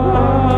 Senhor.